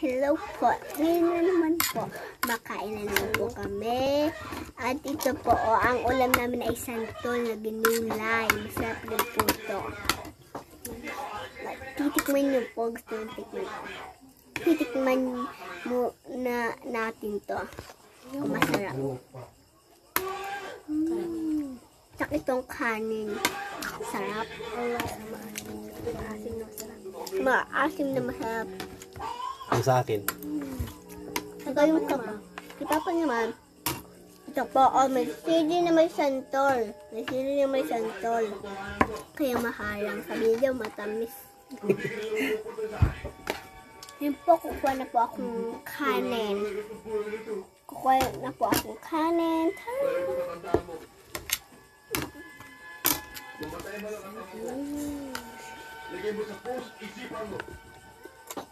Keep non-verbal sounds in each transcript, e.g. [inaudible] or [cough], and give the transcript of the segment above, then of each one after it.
hello po. Ngayon na naman po, makain na naman po kami. At ito po, oh, ang ulam namin ay santol na ginulay. Masarap din po ito. Titikman niyo po, gusto nyo tikman. Titikman mo na natin to. Kung masarap. Mm. Tsaka itong kanin. Sarap. Maasim na masarap. Maasim na masarap. Ang sa akin. Nagayong ka ba? Kita pa naman. Ito po, oh, may sili na may santol. May sili na may santol. Kaya mahalang sa video, matamis. [laughs] Yun po, kukuha na po akong kanin. Kukuha na po akong kanin. Tara! Mm.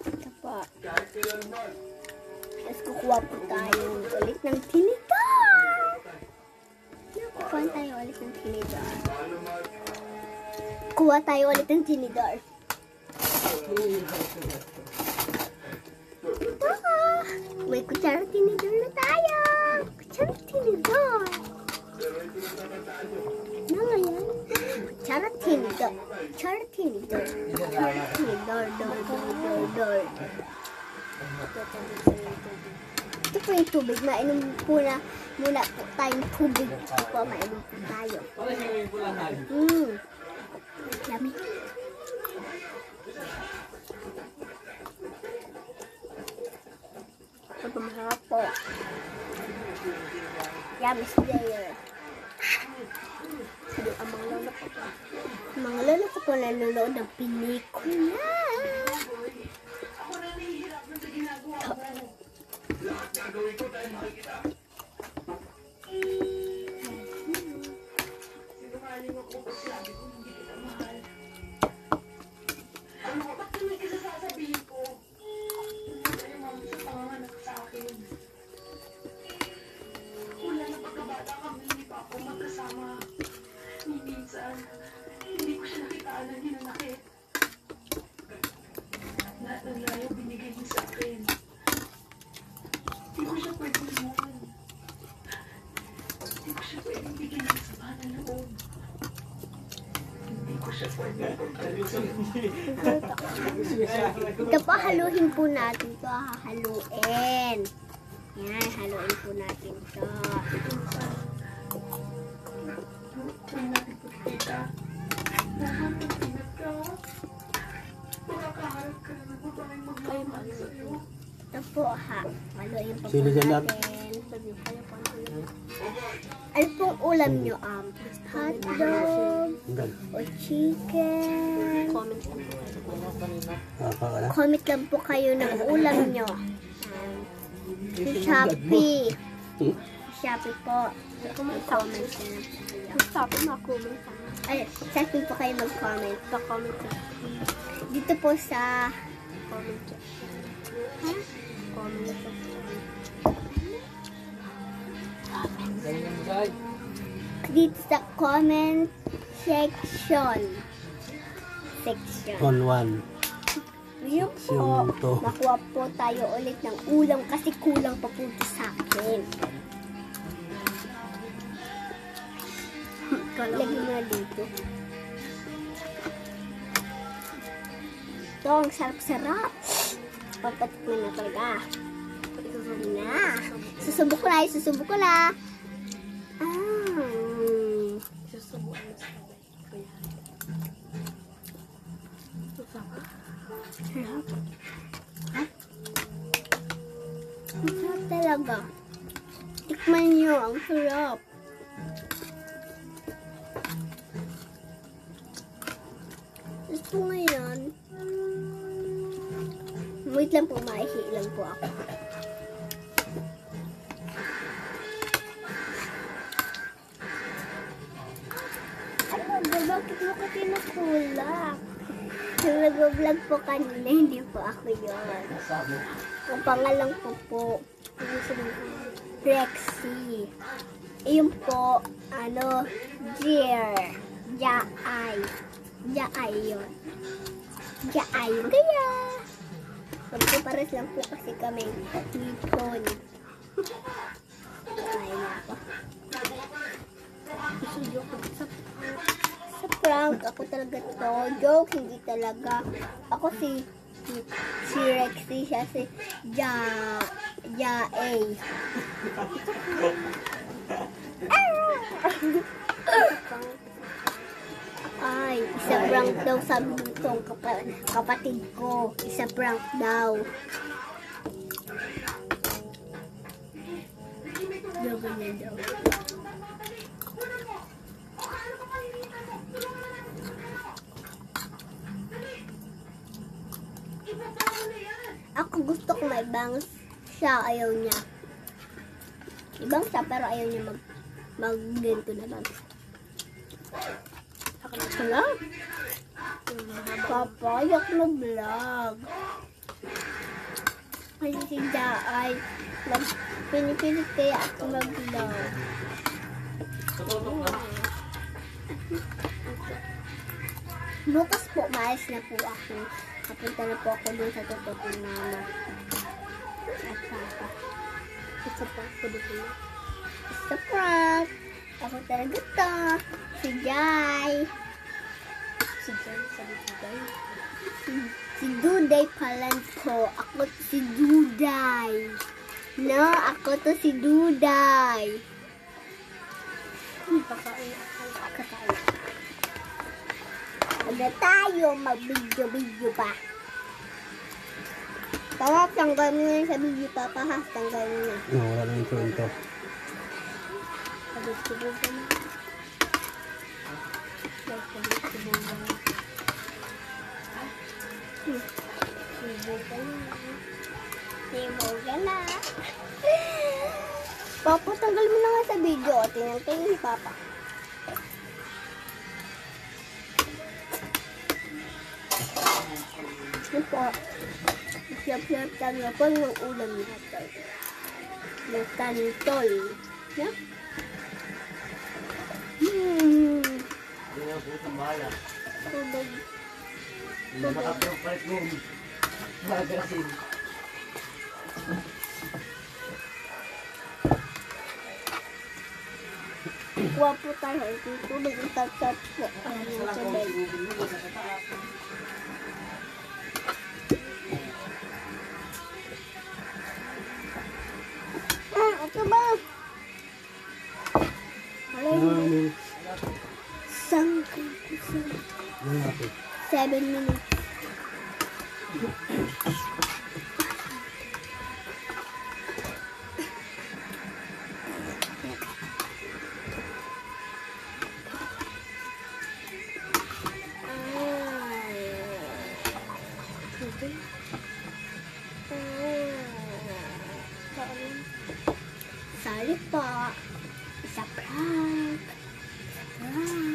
Ito po. Tapos kukuha po tayo ulit ng tinitor. Kukuha tayo ulit ng tinitor. Kuha tayo ulit ng tinidor. Ah, may kutsara tinidor na tayo. Kutsara tinidor. Na ngayon? Kutsara tinidor. Kutsara tinidor. Dor, dor, dor, dor. Ito po yung tubig. Mainom po na muna po tayong tubig. Ito po, mainom po tayo. Mmm. Yummy. Ito masarap po. Yummy slayer. Sabi ang mga lolo ko po. Mga lolo ko po nanonood ng pelikula. Minsan, Ito po, haluhin po natin ito. Hahaluin. Yan, haluin po natin ito. Ito po, ha. Haluin po po Sili lang. natin. Ano pong ulam nyo? Um, hotdog o chicken? Comment lang po kayo. Ah. Comment lang po kayo ng ulam nyo. Um, Shopee. Hmm? Shopee po. Comment na lang po kayo. Sabi mo, comment lang. Ay, sa Shopee po kayo mag-comment. Sa comment ka. Dito po sa... Dito sa comment section. Section. On one. Yun po, to. makuha po tayo ulit ng ulam kasi kulang pa po sa akin. Lagyan na dito. Ito, ang sarap-sarap. Papatikman na talaga. Ito na. Susubok ko na, susubok ko na. Sarap talaga. Tikman nyo, ang sarap. Gusto ngayon. Wait lang po, maihi lang po ako. Ano ba? Bakit mo ka tinutulak? Nag-vlog po kanina, hindi po ako yun. Ang pangalan ko po, Rexy. Ayun po, ano, Dear. Jaay. Jaay yun. Jaay. Kaya, Magpapares lang po kasi kami. Nipon. Kain na ako. Sa Sa prank, ako talaga to. Joke, hindi talaga. Ako si si Rexy, siya si Ja Ja A. Ay, isa prank daw sabi nitong kapa, kapatid ko. Isa prank daw. Joke niya daw. Ako gusto ko may bangs. Siya ayaw niya. Ibang siya pero ayaw niya mag mag ganito na bangs. Ako na mahaba. Papayak na vlog. Kasi si Jaay, nag pinipilit kaya ako mag-vlog. Bukas po, maalis na po ako. Kapunta na po ako dun sa totoo kong mama. At papa. Isa pa ako dito na. Sa prank. Ako talaga to. Si Jai. Si Jen, sabi si Jen. Si, Duday pala po. Ako si Duday. No, ako to si Duday. Kakain ako. Kakain. Na tayo mag-video-video pa. Tama, tanggal mo na sa video pa pa ha. Tanggal mo na. No, wala na yung kwento. Pagod-tubog ka na. Pagod-tubog ka na. Tubog ka na. Timo ka na. Papa, tanggal mo na nga sa video. Tingnan kayo ni Papa. Ano po? Siyap-siyap talaga po ng ulam natin. Ng tantol. Yeah? Hmm. Tubig. Kuha po tayo. Ito yung tubig. Ang tap-tap po. Ang tubig. Ah, seven minutes. Sorry po. Isa prank. Isa prank. Come on, eat